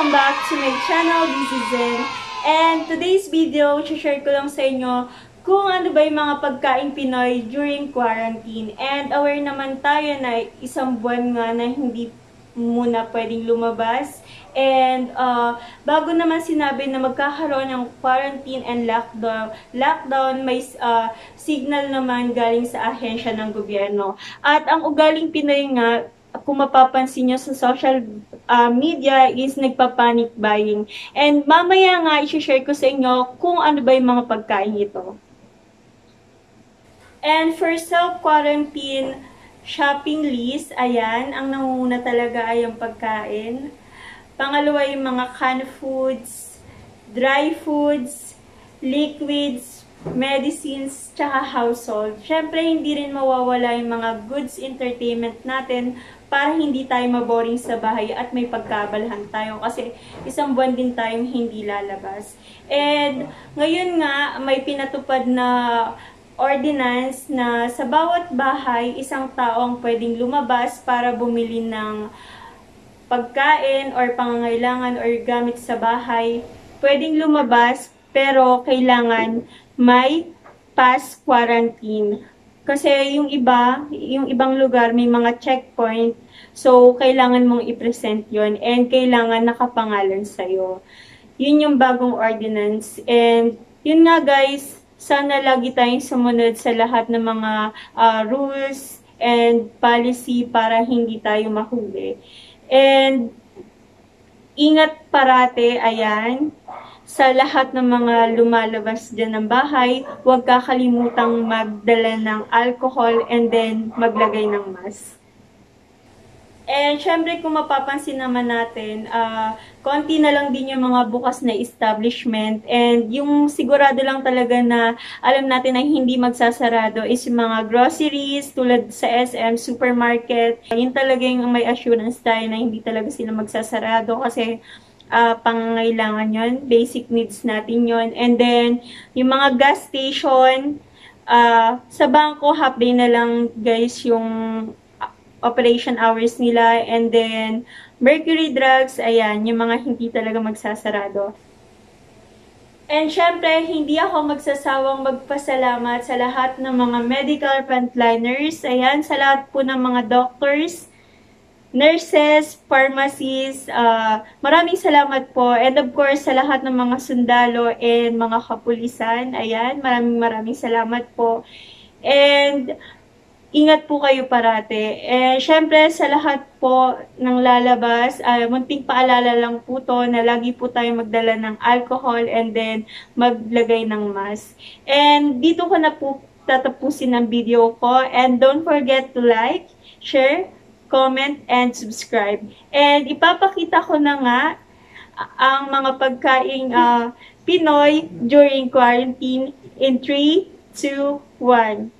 Welcome back to my channel, this is Zen. And today's video, share ko lang sa inyo kung ano ba yung mga pagkain Pinoy during quarantine. And aware naman tayo na isang buwan nga na hindi muna pwedeng lumabas. And uh, bago naman sinabi na magkakaroon ng quarantine and lockdown, lockdown may uh, signal naman galing sa ahensya ng gobyerno. At ang ugaling Pinoy nga, kung mapapansin nyo sa social uh, media is nagpa-panic buying. And mamaya nga, i-share ko sa inyo kung ano ba yung mga pagkain ito. And for self-quarantine shopping list, ayan, ang nangunguna talaga ay ang pagkain. Pangalawa yung mga canned foods, dry foods, liquids, medicines, tsaka household. Siyempre, hindi rin mawawala yung mga goods entertainment natin para hindi tayo maboring sa bahay at may pagkabalhan tayo kasi isang buwan din tayong hindi lalabas. And ngayon nga, may pinatupad na ordinance na sa bawat bahay, isang tao ang pwedeng lumabas para bumili ng pagkain or pangangailangan or gamit sa bahay. Pwedeng lumabas pero kailangan may pass quarantine. Kasi yung iba, yung ibang lugar may mga checkpoint, so kailangan mong i-present yon and kailangan nakapangalan sa'yo. Yun yung bagong ordinance. And yun nga guys, sana lagi tayong sumunod sa lahat ng mga uh, rules and policy para hindi tayo mahuli. And ingat parate, ayan sa lahat ng mga lumalabas dyan ng bahay, huwag kakalimutang magdala ng alcohol and then maglagay ng mask. And syempre kung mapapansin naman natin, uh, konti na lang din yung mga bukas na establishment and yung sigurado lang talaga na alam natin na hindi magsasarado is yung mga groceries tulad sa SM, supermarket. Yun talaga yung may assurance tayo na hindi talaga sila magsasarado kasi uh, pangangailangan yon basic needs natin yon And then, yung mga gas station, uh, sa bangko, half day na lang guys yung operation hours nila. And then, mercury drugs, ayan, yung mga hindi talaga magsasarado. And syempre, hindi ako magsasawang magpasalamat sa lahat ng mga medical frontliners. Ayan, sa lahat po ng mga doctors, nurses, pharmacists, uh, maraming salamat po. And of course, sa lahat ng mga sundalo and mga kapulisan, ayan, maraming maraming salamat po. And ingat po kayo parate. And syempre, sa lahat po ng lalabas, uh, munting paalala lang po to na lagi po tayo magdala ng alcohol and then maglagay ng mask. And dito ko na po tatapusin ang video ko. And don't forget to like, share, comment, and subscribe. And ipapakita ko na nga ang mga pagkaing uh, Pinoy during quarantine in 3, 2, 1.